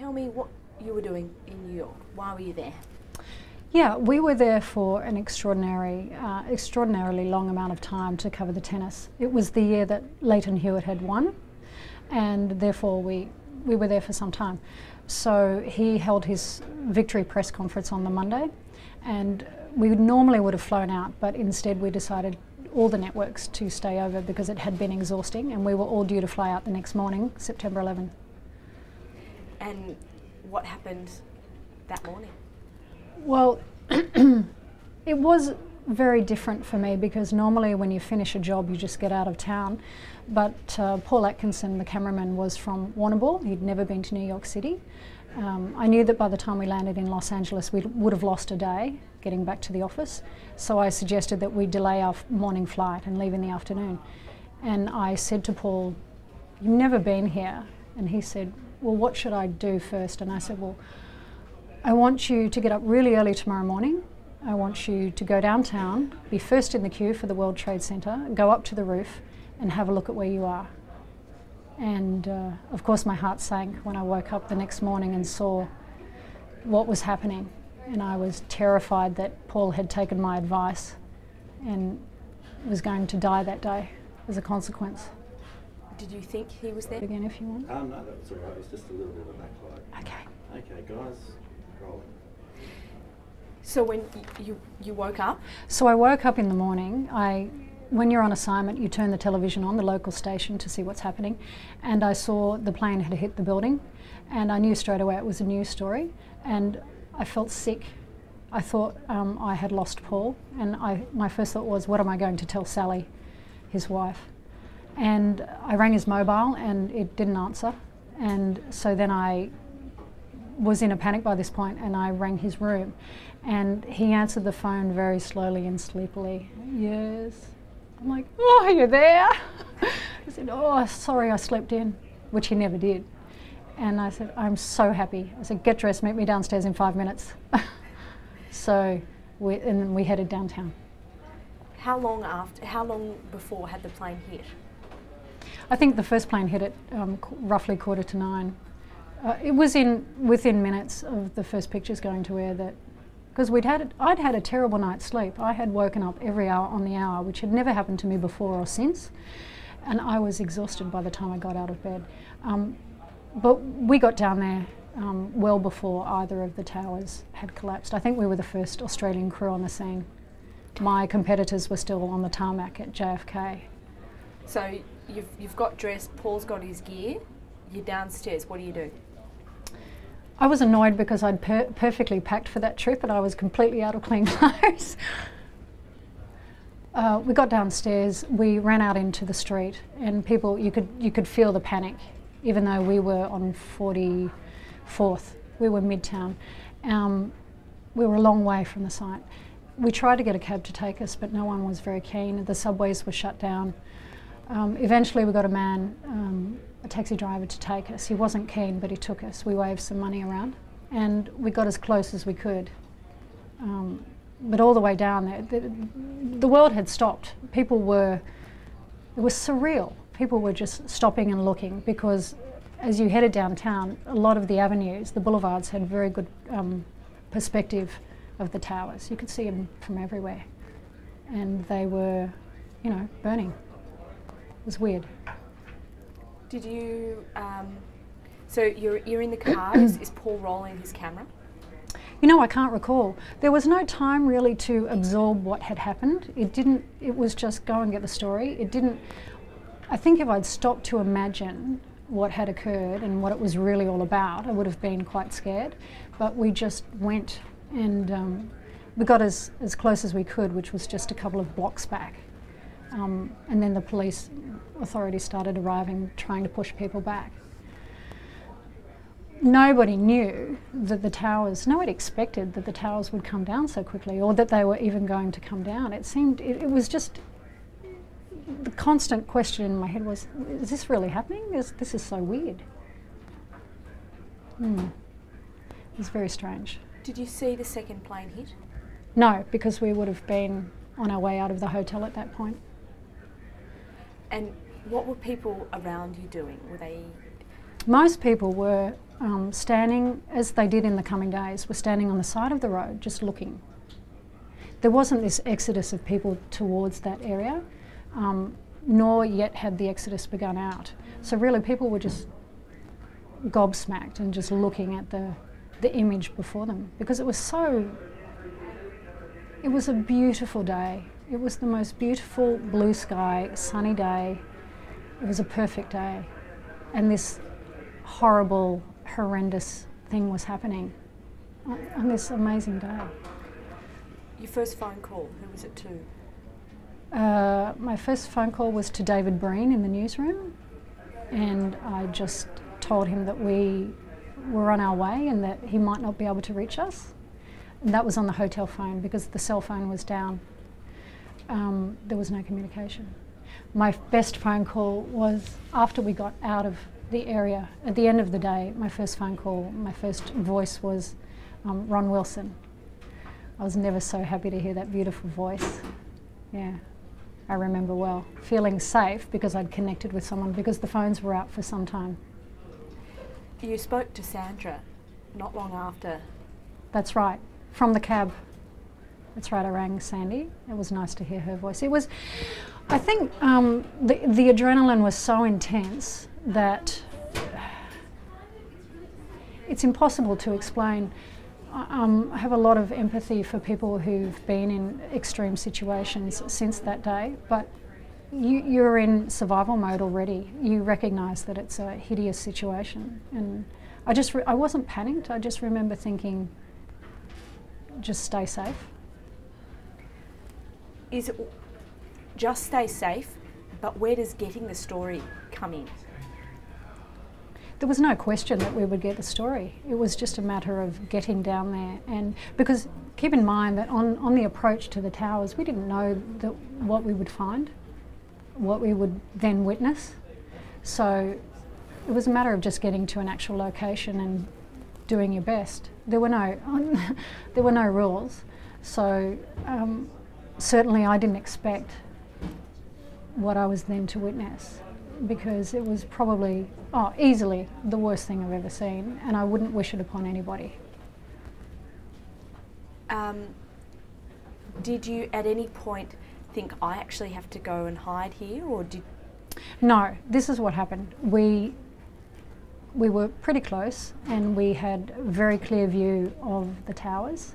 tell me what you were doing in New York. Why were you there? Yeah, we were there for an extraordinary, uh, extraordinarily long amount of time to cover the tennis. It was the year that Lleyton Hewitt had won, and therefore we, we were there for some time. So he held his victory press conference on the Monday, and we normally would have flown out, but instead we decided all the networks to stay over because it had been exhausting, and we were all due to fly out the next morning, September 11. And what happened that morning? Well, it was very different for me because normally when you finish a job you just get out of town. But uh, Paul Atkinson, the cameraman, was from Warrnambool. He'd never been to New York City. Um, I knew that by the time we landed in Los Angeles we would have lost a day getting back to the office. So I suggested that we delay our morning flight and leave in the afternoon. And I said to Paul, You've never been here. And he said, Well, what should I do first? And I said, Well, I want you to get up really early tomorrow morning. I want you to go downtown, be first in the queue for the World Trade Center, go up to the roof and have a look at where you are. And uh, of course, my heart sank when I woke up the next morning and saw what was happening. And I was terrified that Paul had taken my advice and was going to die that day as a consequence. Did you think he was there? Again, if you want. Um, no, that was all right. It was just a little bit of a backlight. Okay. Okay, guys, rolling. So when y- you you woke up, So I woke up in the morning. I, when you're on assignment, you turn the television on, the local station, to see what's happening, and I saw the plane had hit the building, and I knew straight away it was a news story, and I felt sick. I thought um, I had lost Paul, and I, my first thought was, what am I going to tell Sally, his wife? And I rang his mobile, and it didn't answer, and so then I was in a panic by this point and I rang his room and he answered the phone very slowly and sleepily. Yes. I'm like, oh, are you there? he said, oh, sorry, I slept in, which he never did. And I said, I'm so happy. I said, get dressed, meet me downstairs in five minutes. so, we, and we headed downtown. how long after? How long before had the plane hit? I think the first plane hit at um, roughly quarter to nine. Uh, it was in within minutes of the first pictures going to air that because we'd had I'd had a terrible night's sleep. I had woken up every hour on the hour, which had never happened to me before or since, and I was exhausted by the time I got out of bed. Um, but we got down there um, well before either of the towers had collapsed. I think we were the first Australian crew on the scene. My competitors were still on the tarmac at JFK. So you've you've got dressed. Paul's got his gear. You're downstairs. What do you do? I was annoyed because I'd per- perfectly packed for that trip and I was completely out of clean clothes. Uh, we got downstairs. We ran out into the street, and people you could you could feel the panic, even though we were on 44th. We were midtown. Um, we were a long way from the site. We tried to get a cab to take us, but no one was very keen. The subways were shut down. Um, eventually, we got a man, um, a taxi driver, to take us. He wasn't keen, but he took us. We waved some money around, and we got as close as we could. Um, but all the way down there, the, the world had stopped. People were, it was surreal. People were just stopping and looking because as you headed downtown, a lot of the avenues, the boulevards, had very good um, perspective of the towers. You could see them from everywhere. And they were, you know, burning. It was weird. Did you? Um, so you're you're in the car. is, is Paul rolling his camera? You know, I can't recall. There was no time really to absorb what had happened. It didn't, it was just go and get the story. It didn't, I think if I'd stopped to imagine what had occurred and what it was really all about, I would have been quite scared. But we just went and um, we got as, as close as we could, which was just a couple of blocks back. Um, and then the police authorities started arriving, trying to push people back nobody knew that the towers, nobody expected that the towers would come down so quickly or that they were even going to come down. It seemed, it, it was just, the constant question in my head was, is this really happening? This, this is so weird. Hmm. It was very strange. Did you see the second plane hit? No, because we would have been on our way out of the hotel at that point. And what were people around you doing? Were they most people were um, standing, as they did in the coming days, were standing on the side of the road just looking. There wasn't this exodus of people towards that area, um, nor yet had the exodus begun out. So really, people were just gobsmacked and just looking at the the image before them because it was so. It was a beautiful day. It was the most beautiful blue sky, sunny day. It was a perfect day, and this horrible, horrendous thing was happening on this amazing day. Your first phone call, who was it to? Uh, my first phone call was to David Breen in the newsroom, and I just told him that we were on our way and that he might not be able to reach us. And that was on the hotel phone because the cell phone was down. Um, there was no communication. My best phone call was after we got out of the area. At the end of the day, my first phone call, my first voice was um, Ron Wilson. I was never so happy to hear that beautiful voice. Yeah, I remember well. Feeling safe because I'd connected with someone because the phones were out for some time. You spoke to Sandra not long after. That's right, from the cab. That's right, I rang Sandy. It was nice to hear her voice. It was, I think um, the, the adrenaline was so intense that it's impossible to explain. Um, I have a lot of empathy for people who've been in extreme situations since that day, but you, you're in survival mode already. You recognise that it's a hideous situation, and I just I wasn't panicked. I just remember thinking, just stay safe. Is just stay safe, but where does getting the story come in? There was no question that we would get the story. It was just a matter of getting down there, and because keep in mind that on, on the approach to the towers, we didn't know that what we would find what we would then witness. So it was a matter of just getting to an actual location and doing your best. There were no, there were no rules. So um, certainly I didn't expect what I was then to witness because it was probably, oh, easily the worst thing I've ever seen, and I wouldn't wish it upon anybody. Um, did you at any point think I actually have to go and hide here, or did? No, this is what happened. We we were pretty close, and we had a very clear view of the towers.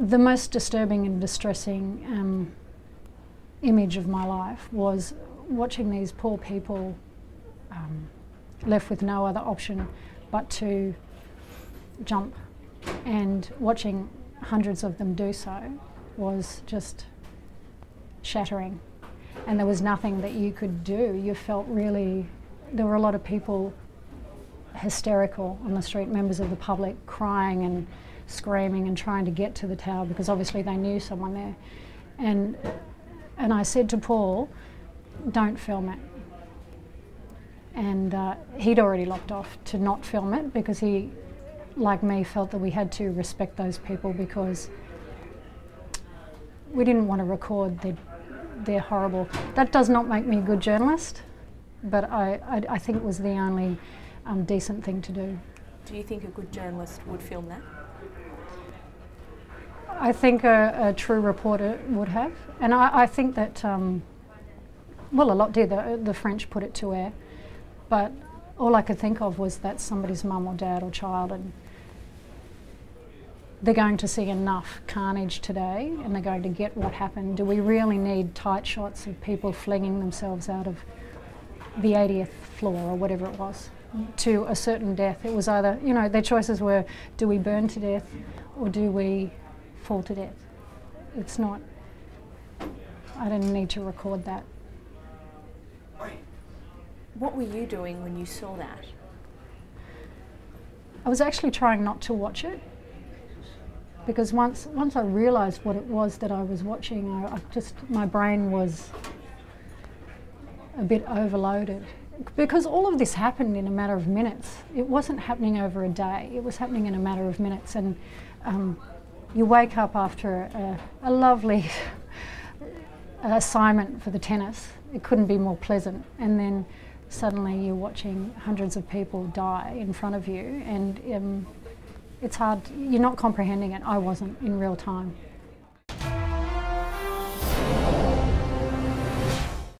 The most disturbing and distressing um, image of my life was watching these poor people um, left with no other option but to jump and watching hundreds of them do so was just shattering. And there was nothing that you could do. You felt really, there were a lot of people hysterical on the street, members of the public crying and screaming and trying to get to the tower because obviously they knew someone there. And, and I said to Paul, don't film it. And uh, he'd already locked off to not film it because he, like me, felt that we had to respect those people because we didn't want to record their, their horrible. That does not make me a good journalist, but I, I, I think it was the only um, decent thing to do. Do you think a good journalist would film that? I think a, a true reporter would have, and I, I think that, um, well, a lot did. The, the French put it to air, but all I could think of was that somebody's mum or dad or child and they're going to see enough carnage today and they're going to get what happened. Do we really need tight shots of people flinging themselves out of the 80th floor or whatever it was to a certain death? It was either, you know, their choices were do we burn to death or do we fall to death? It's not, I didn't need to record that. What were you doing when you saw that? I was actually trying not to watch it because once once I realised what it was that I was watching, I, I just my brain was a bit overloaded because all of this happened in a matter of minutes. It wasn't happening over a day. It was happening in a matter of minutes, and um, you wake up after a, a lovely assignment for the tennis. It couldn't be more pleasant, and then suddenly you're watching hundreds of people die in front of you, and um, it's hard. You're not comprehending it. I wasn't in real time.